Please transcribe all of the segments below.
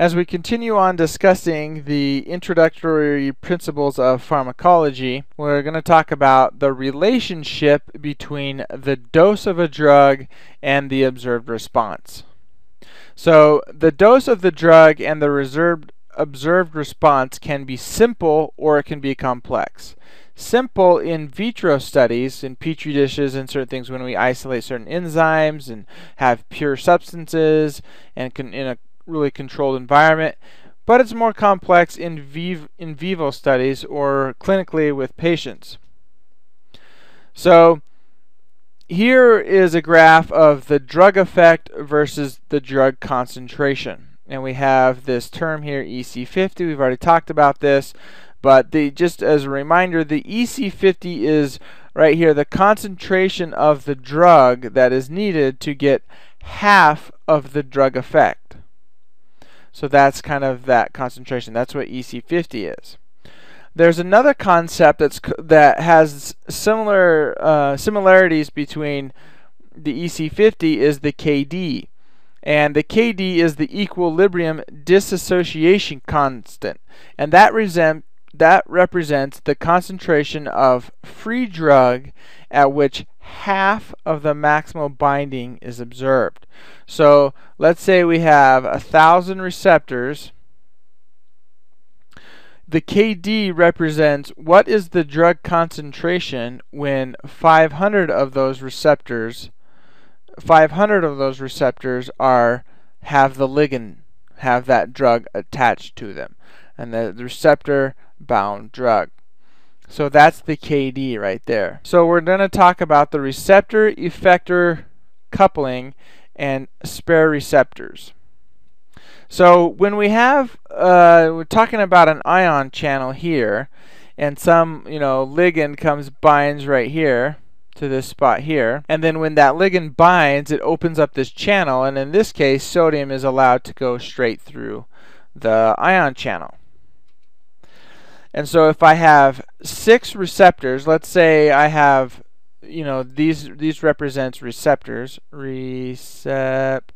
As we continue on discussing the introductory principles of pharmacology, we're going to talk about the relationship between the dose of a drug and the observed response. So, the dose of the drug and the observed response can be simple or it can be complex. Simple in vitro studies in petri dishes and certain things when we isolate certain enzymes and have pure substances and can, in a really controlled environment, but it's more complex in, viv in vivo studies or clinically with patients. So here is a graph of the drug effect versus the drug concentration. And we have this term here, EC50. We've already talked about this. But the, just as a reminder, the EC50 is right here the concentration of the drug that is needed to get half of the drug effect. So that's kind of that concentration. That's what EC50 is. There's another concept that's that has similar uh, similarities between the EC50 is the KD. And the KD is the equilibrium dissociation constant. And that, that represents the concentration of free drug at which half of the maximal binding is observed. So let's say we have a thousand receptors. The KD represents what is the drug concentration when 500 of those receptors 500 of those receptors are have the ligand have that drug attached to them and the, receptor bound drug. So that's the KD right there. So we're going to talk about the receptor effector coupling and spare receptors. So when we have, uh, we're talking about an ion channel here, and some, you know, ligand comes, binds right here to this spot here, and then when that ligand binds, it opens up this channel, and in this case, sodium is allowed to go straight through the ion channel. And so if I have six receptors, let's say I have, you know, these these represents receptors, receptors.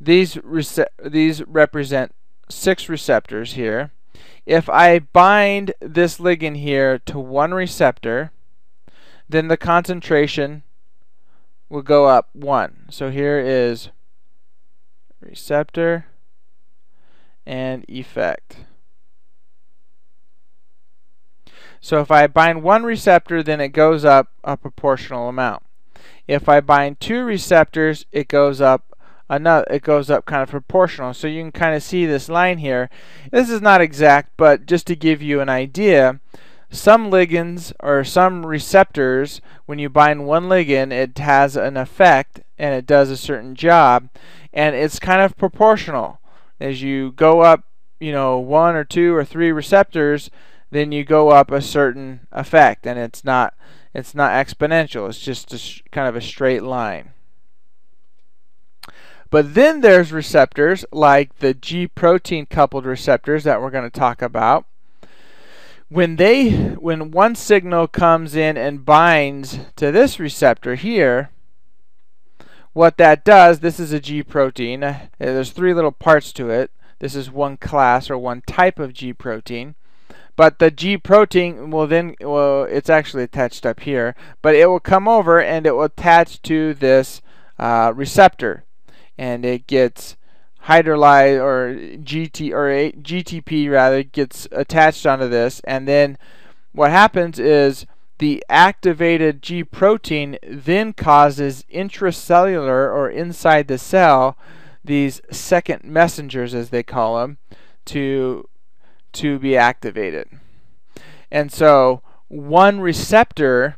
These rece these represent six receptors here. If I bind this ligand here to one receptor, then the concentration will go up one. So here is receptor and effect. So if I bind one receptor, then it goes up a proportional amount. If I bind two receptors, it goes up another it goes up kind of proportional. So you can kind of see this line here. This is not exact, but just to give you an idea, some ligands or some receptors, when you bind one ligand, it has an effect and it does a certain job, and it's kind of proportional. As you go up, you know, one or two or three receptors, then you go up a certain effect and it's not it's not exponential. It's just a kind of a straight line. But then there's receptors like the G protein coupled receptors that we're going to talk about. When they when one signal comes in and binds to this receptor here what that does this is a G protein. Uh, there's three little parts to it. This is one class or one type of G protein but the G protein will then, well, it's actually attached up here, but it will come over and it will attach to this uh, receptor. And it gets hydrolyzed or GT or GTP rather gets attached onto this and then what happens is the activated G protein then causes intracellular or inside the cell these second messengers as they call them to to be activated. And so one receptor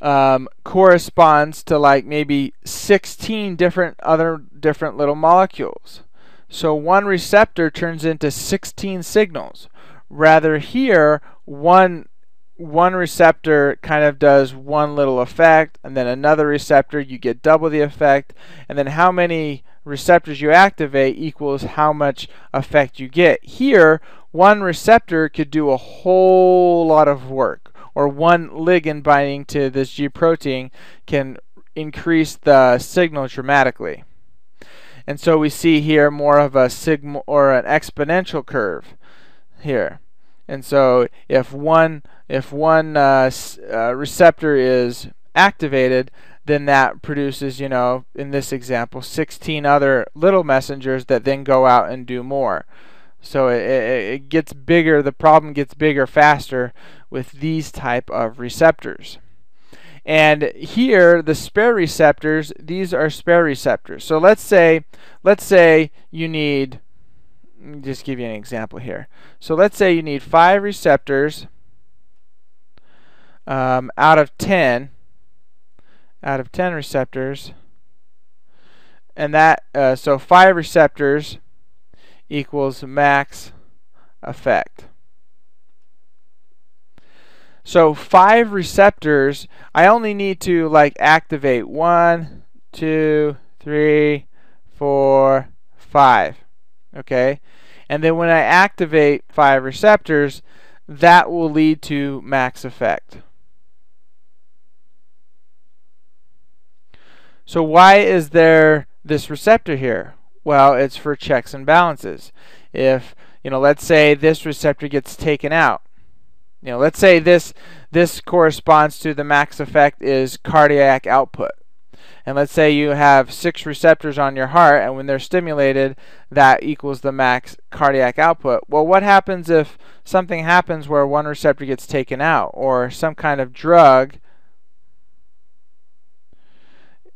um, corresponds to like maybe 16 different other different little molecules. So one receptor turns into 16 signals. Rather here, one one receptor kind of does one little effect, and then another receptor, you get double the effect, and then how many receptors you activate equals how much effect you get. Here, one receptor could do a whole lot of work, or one ligand binding to this G protein can increase the signal dramatically. And so we see here more of a sigma or an exponential curve here. And so if one if one uh, uh, receptor is activated, then that produces, you know, in this example, 16 other little messengers that then go out and do more. So it, it, gets bigger, the problem gets bigger faster with these type of receptors. And here, the spare receptors, these are spare receptors. So let's say, let's say you need, let just give you an example here. So let's say you need five receptors um, out of 10, out of 10 receptors, and that, uh, so five receptors equals max effect. So five receptors, I only need to like activate one, two, three, four, five. Okay? And then when I activate five receptors, that will lead to max effect. So why is there this receptor here? Well, it's for checks and balances. If, you know, let's say this receptor gets taken out. You know, let's say this this corresponds to the max effect is cardiac output. And let's say you have six receptors on your heart, and when they're stimulated, that equals the max cardiac output. Well, what happens if something happens where one receptor gets taken out, or some kind of drug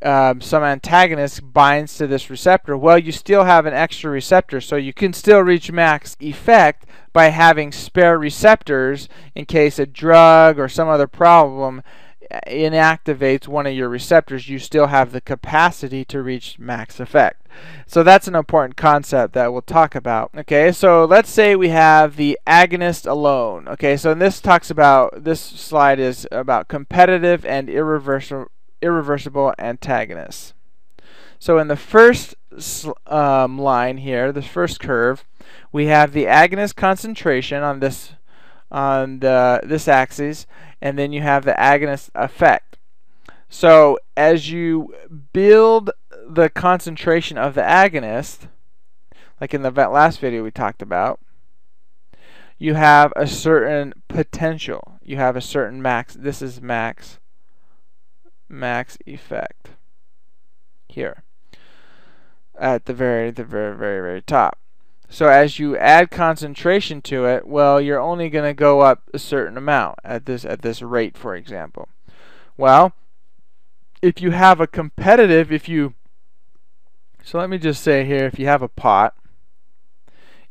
um, some antagonist binds to this receptor, well, you still have an extra receptor, so you can still reach max effect by having spare receptors in case a drug or some other problem uh, inactivates one of your receptors, you still have the capacity to reach max effect. So that's an important concept that we'll talk about. Okay, so let's say we have the agonist alone. Okay, so this talks about, this slide is about competitive and irreversible irreversible antagonists. So in the first um, line here, the first curve, we have the agonist concentration on this on the this axis, and then you have the agonist effect. So as you build the concentration of the agonist, like in the last video we talked about, you have a certain potential. You have a certain max. This is max max effect here at the very the very very very top. So as you add concentration to it well you're only going to go up a certain amount at this at this rate for example. Well if you have a competitive if you so let me just say here if you have a pot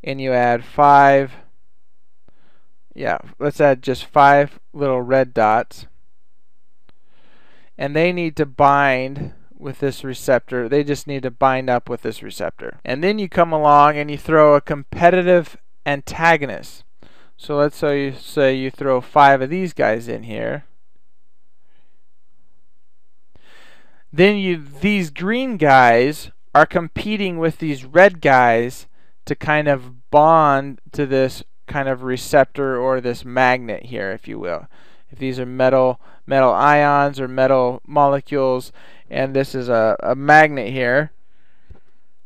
and you add five yeah let's add just five little red dots and they need to bind with this receptor. They just need to bind up with this receptor. And then you come along and you throw a competitive antagonist. So let's say you, say you throw five of these guys in here. Then you these green guys are competing with these red guys to kind of bond to this kind of receptor or this magnet here, if you will if these are metal metal ions or metal molecules and this is a, a magnet here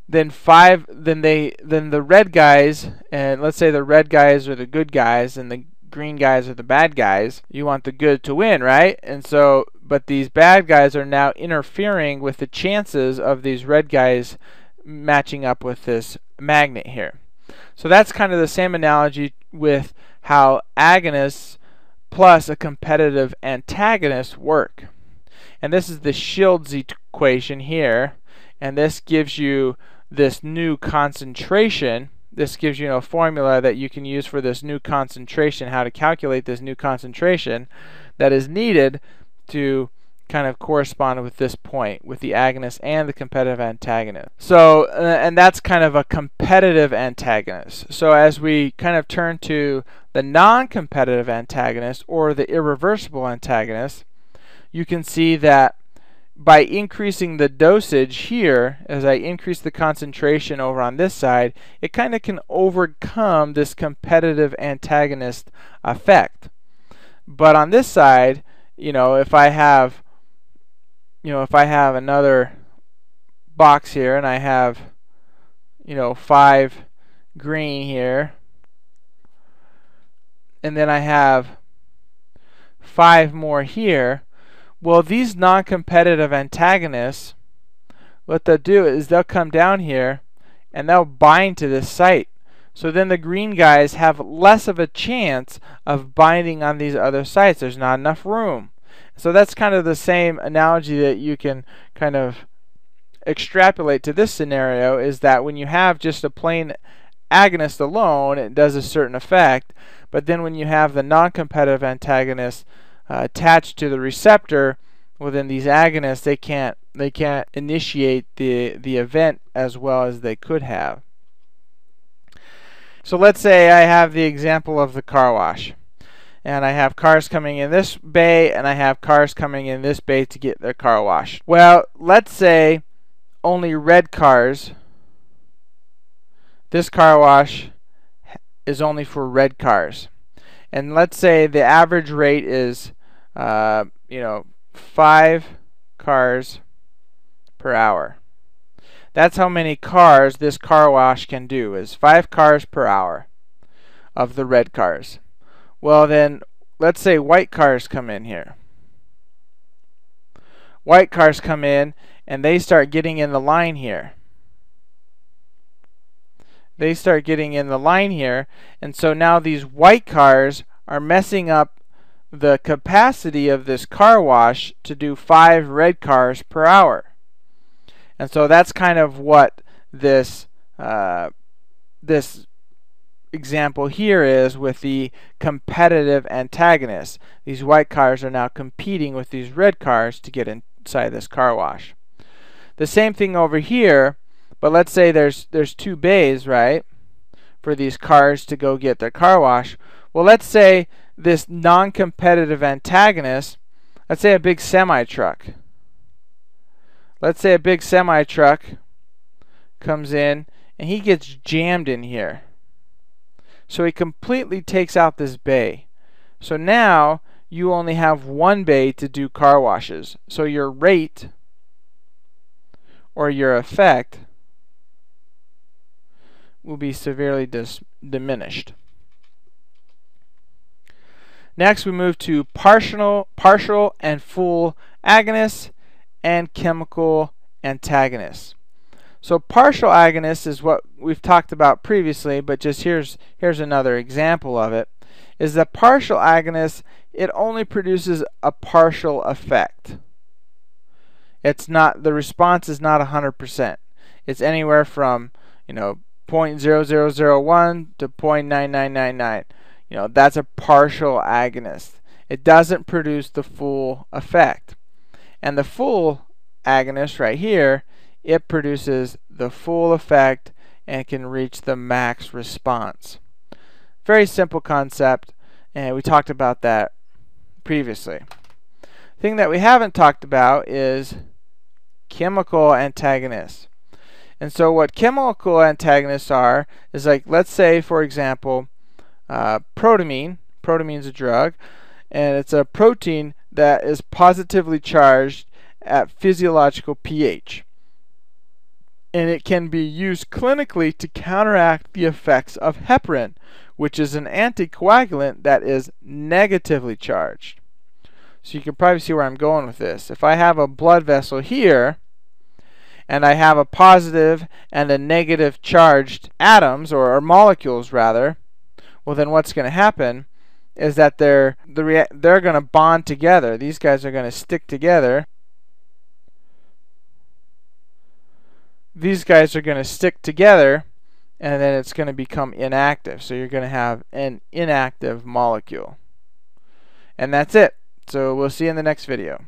then five then they then the red guys and let's say the red guys are the good guys and the green guys are the bad guys you want the good to win right? And so but these bad guys are now interfering with the chances of these red guys matching up with this magnet here. So that's kind of the same analogy with how agonists plus a competitive antagonist work. And this is the Schild equation here. And this gives you this new concentration. This gives you a formula that you can use for this new concentration, how to calculate this new concentration that is needed to kind of correspond with this point with the agonist and the competitive antagonist. So, uh, and that's kind of a competitive antagonist. So as we kind of turn to the non-competitive antagonist or the irreversible antagonist, you can see that by increasing the dosage here, as I increase the concentration over on this side, it kind of can overcome this competitive antagonist effect. But on this side, you know, if I have you know, if I have another box here and I have, you know, five green here, and then I have five more here, well, these non-competitive antagonists, what they'll do is they'll come down here and they'll bind to this site. So then the green guys have less of a chance of binding on these other sites. There's not enough room. So that's kind of the same analogy that you can kind of extrapolate to this scenario is that when you have just a plain agonist alone, it does a certain effect. But then when you have the non-competitive antagonist uh, attached to the receptor within these agonists, they can't they can't initiate the the event as well as they could have. So let's say I have the example of the car wash. And I have cars coming in this bay and I have cars coming in this bay to get their car washed. Well, let's say only red cars. This car wash is only for red cars. And let's say the average rate is, uh, you know, five cars per hour. That's how many cars this car wash can do, is 5 cars per hour of the red cars. Well then, let's say white cars come in here. White cars come in and they start getting in the line here. They start getting in the line here and so now these white cars are messing up the capacity of this car wash to do 5 red cars per hour. And so that's kind of what this uh, this example here is with the competitive antagonist. These white cars are now competing with these red cars to get inside this car wash. The same thing over here, but let's say there's there's two bays, right? For these cars to go get their car wash. Well, let's say this non-competitive antagonist, let's say a big semi truck let's say a big semi truck comes in and he gets jammed in here. So he completely takes out this bay. So now you only have one bay to do car washes. So your rate or your effect will be severely diminished. Next we move to partial, partial and full agonists and chemical antagonists. So partial agonist is what we've talked about previously, but just here's here's another example of it. Is that partial agonist it only produces a partial effect. It's not the response is not 100%. It's anywhere from, you know, 0.0001 to 0.9999. You know, that's a partial agonist. It doesn't produce the full effect. And the full agonist right here, it produces the full effect and can reach the max response. Very simple concept, and we talked about that previously. thing that we haven't talked about is chemical antagonists. And so what chemical antagonists are is like, let's say, for example, uh, protamine. Protamine is a drug, and it's a protein that is positively charged at physiological pH. And it can be used clinically to counteract the effects of heparin, which is an anticoagulant that is negatively charged. So you can probably see where I'm going with this. If I have a blood vessel here, and I have a positive and a negative charged atoms, or, or molecules rather, well then what's going to happen is that they're the they're going to bond together. These guys are going to stick together. These guys are going to stick together and then it's going to become inactive. So you're going to have an inactive molecule. And that's it. So we'll see you in the next video.